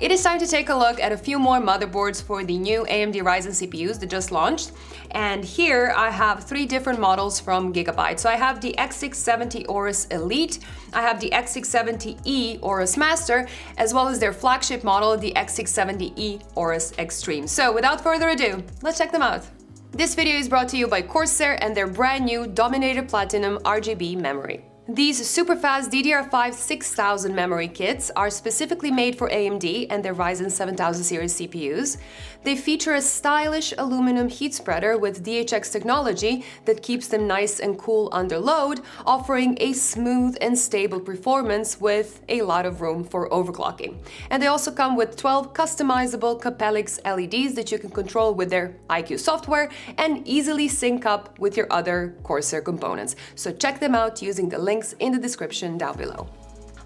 It is time to take a look at a few more motherboards for the new AMD Ryzen CPUs that just launched. And here I have three different models from Gigabyte. So I have the X670 Aorus Elite, I have the X670E Aorus Master, as well as their flagship model, the X670E Aorus Xtreme. So without further ado, let's check them out. This video is brought to you by Corsair and their brand new Dominator Platinum RGB memory. These super fast DDR5 6000 memory kits are specifically made for AMD and their Ryzen 7000 series CPUs. They feature a stylish aluminum heat spreader with DHX technology that keeps them nice and cool under load, offering a smooth and stable performance with a lot of room for overclocking. And they also come with 12 customizable Capellix LEDs that you can control with their iCUE software and easily sync up with your other Corsair components. So check them out using the link links in the description down below.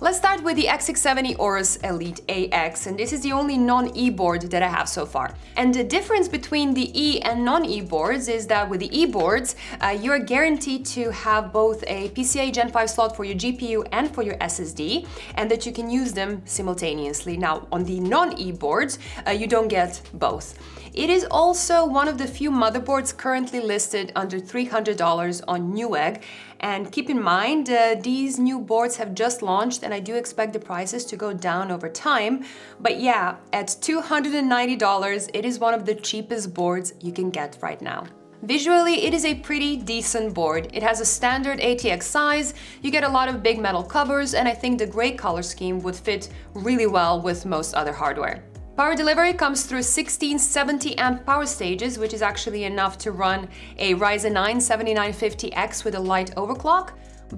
Let's start with the X670 Aorus Elite AX, and this is the only non-E board that I have so far. And the difference between the E and non-E boards is that with the E boards, uh, you're guaranteed to have both a PCIe Gen 5 slot for your GPU and for your SSD, and that you can use them simultaneously. Now, on the non-E boards, uh, you don't get both. It is also one of the few motherboards currently listed under $300 on Newegg. And keep in mind, uh, these new boards have just launched and I do expect the prices to go down over time. But yeah, at $290, it is one of the cheapest boards you can get right now. Visually, it is a pretty decent board. It has a standard ATX size, you get a lot of big metal covers, and I think the gray color scheme would fit really well with most other hardware. Power delivery comes through 16 70 amp power stages, which is actually enough to run a Ryzen 9 7950X with a light overclock.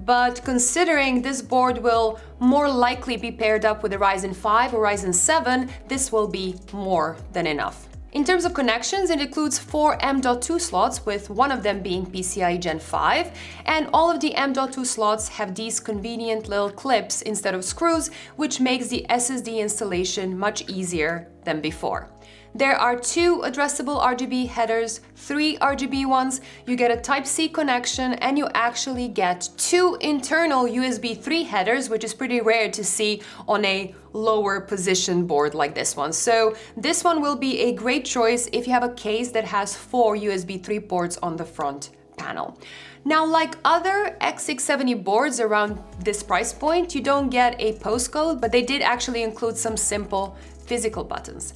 But considering this board will more likely be paired up with a Ryzen 5 or Ryzen 7, this will be more than enough. In terms of connections, it includes four M.2 slots, with one of them being PCIe Gen 5, and all of the M.2 slots have these convenient little clips instead of screws, which makes the SSD installation much easier than before. There are two addressable RGB headers, three RGB ones, you get a Type-C connection, and you actually get two internal USB 3 headers, which is pretty rare to see on a lower position board like this one. So this one will be a great choice if you have a case that has four USB 3 ports on the front panel. Now, like other X670 boards around this price point, you don't get a postcode, but they did actually include some simple physical buttons.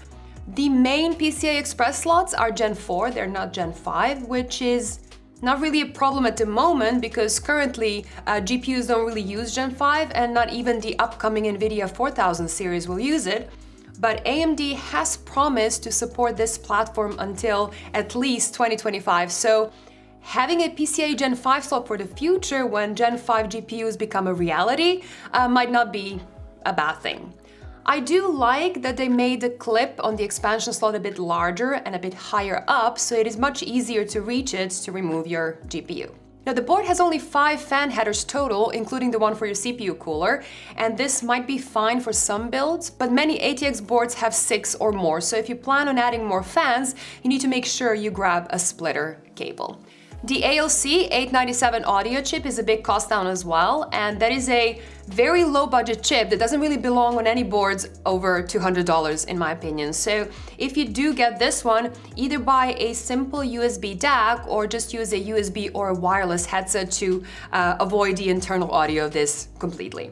The main PCI Express slots are Gen 4, they're not Gen 5, which is not really a problem at the moment because currently uh, GPUs don't really use Gen 5 and not even the upcoming NVIDIA 4000 series will use it. But AMD has promised to support this platform until at least 2025, so having a PCIe Gen 5 slot for the future when Gen 5 GPUs become a reality uh, might not be a bad thing. I do like that they made the clip on the expansion slot a bit larger and a bit higher up, so it is much easier to reach it to remove your GPU. Now the board has only five fan headers total, including the one for your CPU cooler, and this might be fine for some builds, but many ATX boards have six or more, so if you plan on adding more fans, you need to make sure you grab a splitter cable. The ALC 897 audio chip is a big cost down as well, and that is a very low budget chip that doesn't really belong on any boards over $200 in my opinion. So if you do get this one, either buy a simple USB DAC or just use a USB or a wireless headset to uh, avoid the internal audio of this completely.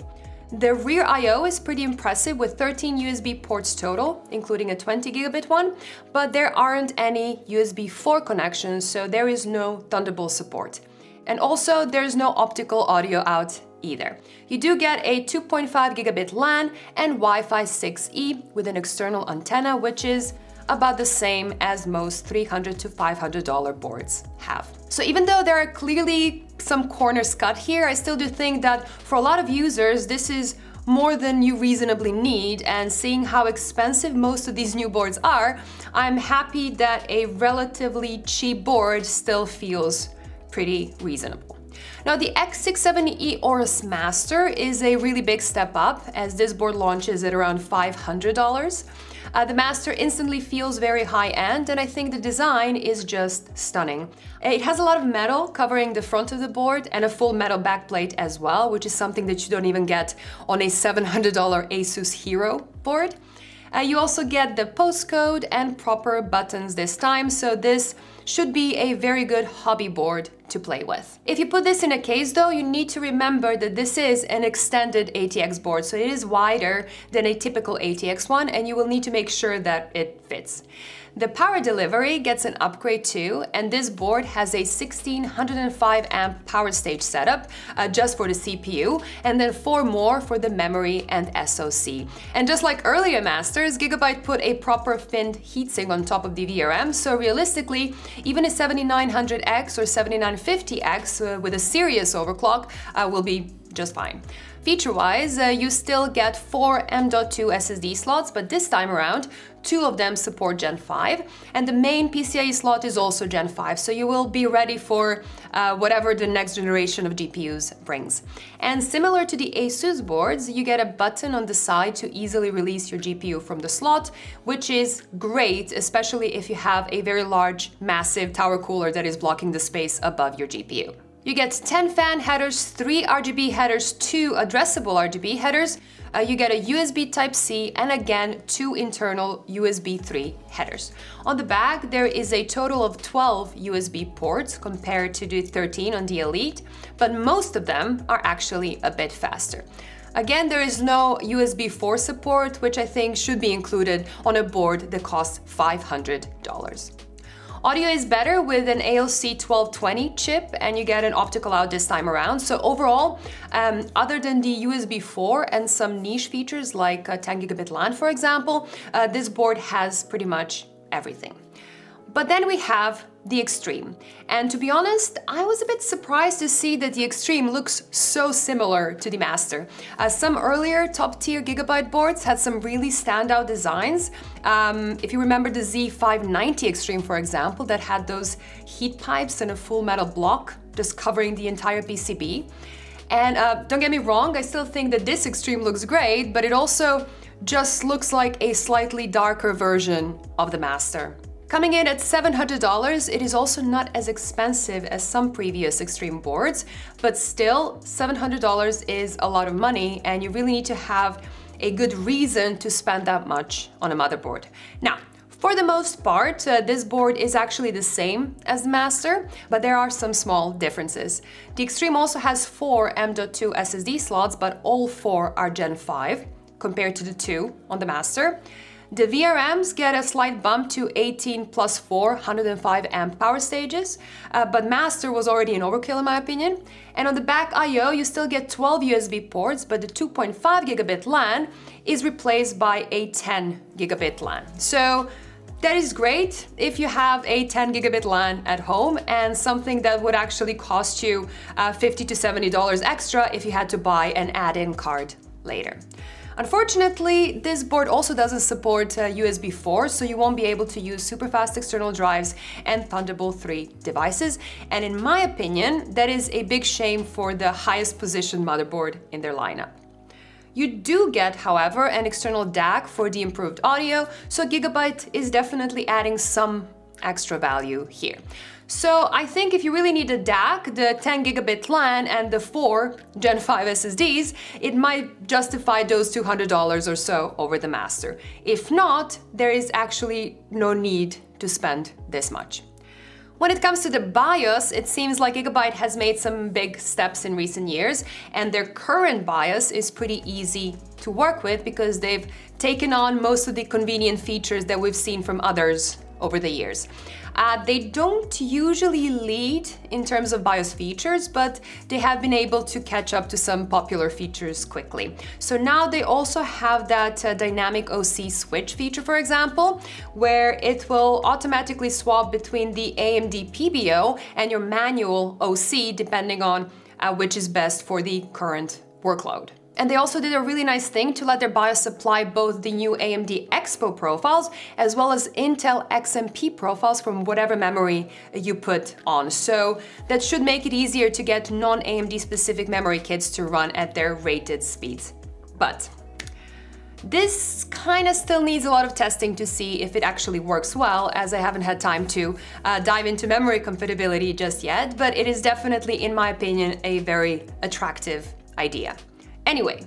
The rear I.O. is pretty impressive with 13 USB ports total, including a 20 gigabit one, but there aren't any USB 4 connections, so there is no Thunderbolt support. And also, there's no optical audio out either. You do get a 2.5 gigabit LAN and Wi-Fi 6E with an external antenna, which is about the same as most 300 to $500 boards have. So even though there are clearly some corners cut here, I still do think that for a lot of users, this is more than you reasonably need and seeing how expensive most of these new boards are, I'm happy that a relatively cheap board still feels pretty reasonable. Now the X670E Aorus Master is a really big step up as this board launches at around $500. Uh, the Master instantly feels very high-end and I think the design is just stunning. It has a lot of metal covering the front of the board and a full metal backplate as well, which is something that you don't even get on a $700 Asus Hero board. Uh, you also get the postcode and proper buttons this time, so this should be a very good hobby board to play with. If you put this in a case though, you need to remember that this is an extended ATX board, so it is wider than a typical ATX one and you will need to make sure that it fits. The power delivery gets an upgrade too, and this board has a 1605 amp power stage setup uh, just for the CPU, and then four more for the memory and SoC. And just like earlier masters, Gigabyte put a proper finned heatsink on top of the VRM, so realistically, even a 7900X or 79 50x uh, with a serious overclock uh, will be just fine. Feature-wise, uh, you still get four M.2 SSD slots, but this time around, two of them support Gen 5, and the main PCIe slot is also Gen 5, so you will be ready for uh, whatever the next generation of GPUs brings. And similar to the ASUS boards, you get a button on the side to easily release your GPU from the slot, which is great, especially if you have a very large, massive tower cooler that is blocking the space above your GPU. You get 10 fan headers, 3 RGB headers, 2 addressable RGB headers. Uh, you get a USB Type-C and again, 2 internal USB 3 headers. On the back, there is a total of 12 USB ports compared to the 13 on the Elite, but most of them are actually a bit faster. Again, there is no USB 4 support, which I think should be included on a board that costs $500. Audio is better with an ALC 1220 chip and you get an optical out this time around. So overall, um, other than the USB 4 and some niche features like 10 gigabit LAN, for example, uh, this board has pretty much everything. But then we have the Extreme. And to be honest, I was a bit surprised to see that the Extreme looks so similar to the Master. Uh, some earlier top-tier Gigabyte boards had some really standout designs. Um, if you remember the Z590 Extreme, for example, that had those heat pipes and a full metal block just covering the entire PCB. And uh, don't get me wrong, I still think that this Extreme looks great, but it also just looks like a slightly darker version of the Master. Coming in at $700, it is also not as expensive as some previous Extreme boards, but still $700 is a lot of money and you really need to have a good reason to spend that much on a motherboard. Now, for the most part, uh, this board is actually the same as the Master, but there are some small differences. The Extreme also has four M.2 SSD slots, but all four are Gen 5 compared to the two on the Master. The VRMs get a slight bump to 18 plus 4 105 amp power stages, uh, but Master was already an overkill in my opinion. And on the back I.O. you still get 12 USB ports, but the 2.5 gigabit LAN is replaced by a 10 gigabit LAN. So that is great if you have a 10 gigabit LAN at home and something that would actually cost you uh, 50 to $70 extra if you had to buy an add-in card later. Unfortunately, this board also doesn't support uh, USB 4, so you won't be able to use super fast external drives and Thunderbolt 3 devices. And in my opinion, that is a big shame for the highest positioned motherboard in their lineup. You do get, however, an external DAC for the improved audio, so Gigabyte is definitely adding some extra value here. So I think if you really need a DAC, the 10 gigabit LAN and the four Gen 5 SSDs, it might justify those $200 or so over the Master. If not, there is actually no need to spend this much. When it comes to the BIOS, it seems like Gigabyte has made some big steps in recent years, and their current BIOS is pretty easy to work with because they've taken on most of the convenient features that we've seen from others over the years. Uh, they don't usually lead in terms of BIOS features, but they have been able to catch up to some popular features quickly. So now they also have that uh, dynamic OC switch feature, for example, where it will automatically swap between the AMD PBO and your manual OC depending on uh, which is best for the current workload. And they also did a really nice thing to let their BIOS supply both the new AMD Expo profiles as well as Intel XMP profiles from whatever memory you put on. So that should make it easier to get non-AMD specific memory kits to run at their rated speeds. But this kind of still needs a lot of testing to see if it actually works well, as I haven't had time to uh, dive into memory compatibility just yet, but it is definitely, in my opinion, a very attractive idea. Anyway,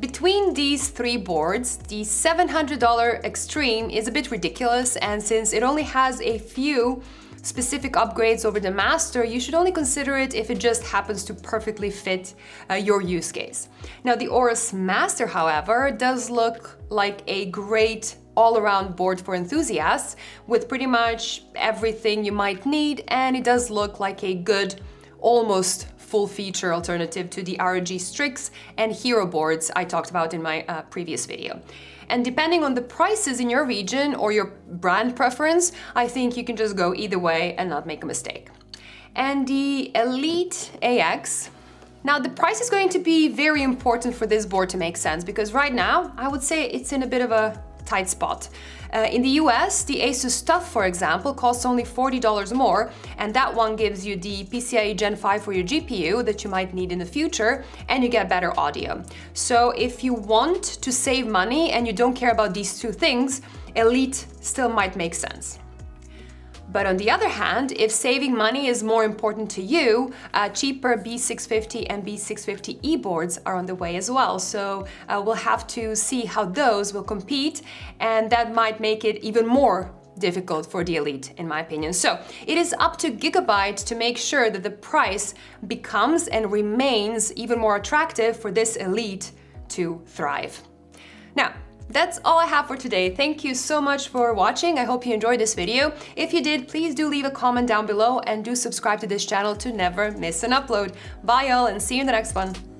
Between these three boards, the $700 Extreme is a bit ridiculous and since it only has a few specific upgrades over the Master, you should only consider it if it just happens to perfectly fit uh, your use case. Now the Aorus Master, however, does look like a great all-around board for enthusiasts with pretty much everything you might need and it does look like a good almost full feature alternative to the ROG Strix and Hero boards I talked about in my uh, previous video. And depending on the prices in your region or your brand preference, I think you can just go either way and not make a mistake. And the Elite AX, now the price is going to be very important for this board to make sense because right now I would say it's in a bit of a tight spot. Uh, in the US, the Asus TUF, for example, costs only $40 more, and that one gives you the PCIe Gen 5 for your GPU that you might need in the future, and you get better audio. So if you want to save money and you don't care about these two things, Elite still might make sense. But on the other hand, if saving money is more important to you, uh, cheaper B650 and B650E boards are on the way as well. So uh, we'll have to see how those will compete and that might make it even more difficult for the elite in my opinion. So it is up to Gigabyte to make sure that the price becomes and remains even more attractive for this elite to thrive. Now, that's all I have for today. Thank you so much for watching. I hope you enjoyed this video. If you did, please do leave a comment down below and do subscribe to this channel to never miss an upload. Bye all and see you in the next one.